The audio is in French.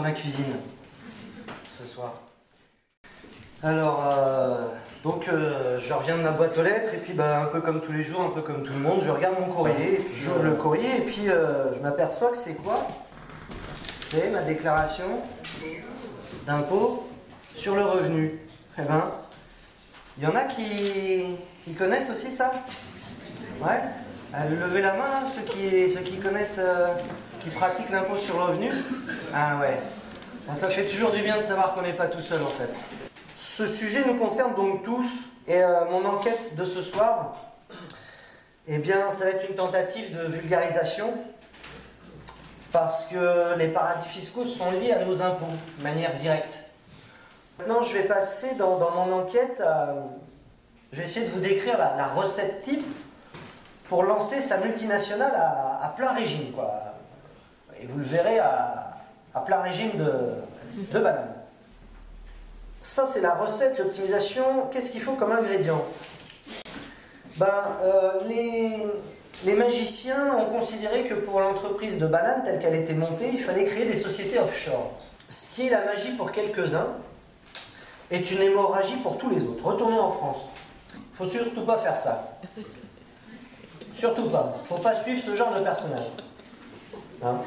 ma cuisine ce soir. Alors, euh, donc euh, je reviens de ma boîte aux lettres et puis bah, un peu comme tous les jours, un peu comme tout le monde, je regarde mon courrier et puis j'ouvre le courrier et puis euh, je m'aperçois que c'est quoi? C'est ma déclaration d'impôt sur le revenu. Eh ben, il y en a qui, connaissent aussi ça? Ouais Levez la main, ceux qui, connaissent, qui pratiquent l'impôt sur le revenu Ah ouais. Ça fait toujours du bien de savoir qu'on n'est pas tout seul en fait. Ce sujet nous concerne donc tous et euh, mon enquête de ce soir, eh bien, ça va être une tentative de vulgarisation parce que les paradis fiscaux sont liés à nos impôts de manière directe. Maintenant, je vais passer dans, mon enquête à. Je vais essayer de vous décrire la, la recette type pour lancer sa multinationale à, à plein régime, quoi. Et vous le verrez à, plein régime de, de bananes. Ça, c'est la recette, l'optimisation. Qu'est-ce qu'il faut comme ingrédient? Ben, euh, les, magiciens ont considéré que pour l'entreprise de banane telle qu'elle était montée, il fallait créer des sociétés offshore. Ce qui est la magie pour quelques-uns est une hémorragie pour tous les autres. Retournons en France. Faut surtout pas faire ça. Surtout pas. Faut pas suivre ce genre de personnage. 啊？